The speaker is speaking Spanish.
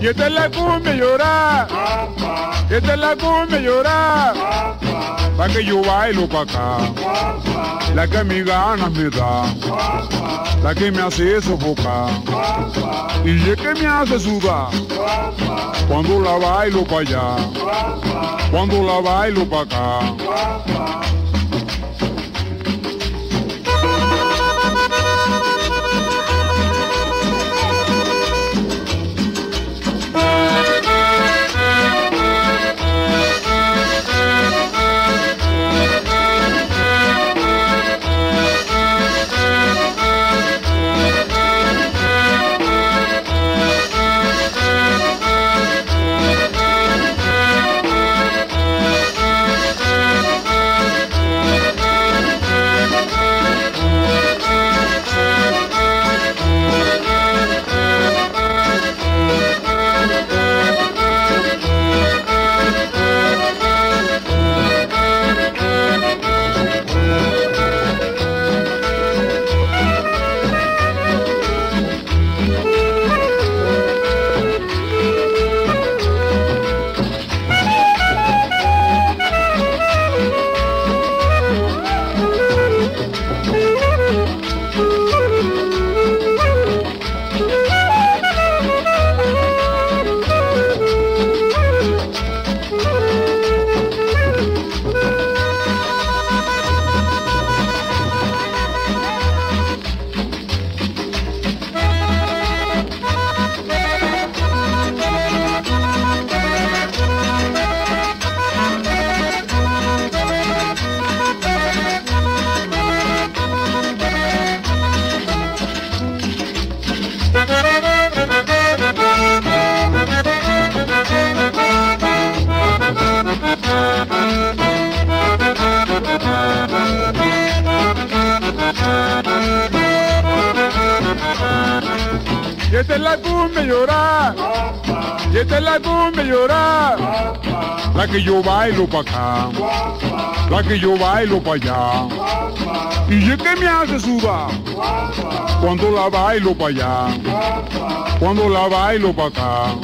Y esta es la cumbia llorar. Y esta es la cumbia llorar. Pa' que yo bailo pa' acá. La que mis ganas me da. La que me hace sofocar. Y es que me hace sudar. Cuando la bailo pa' allá. Cuando la bailo pa' acá. Esta es la cumbia llorar. Esta es la cumbia llorar. La que yo bailo pa' acá. La que yo bailo pa' allá. Y es que me hace sudar. Cuando la bailo pa' allá. Cuando la bailo pa' acá.